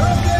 Okay.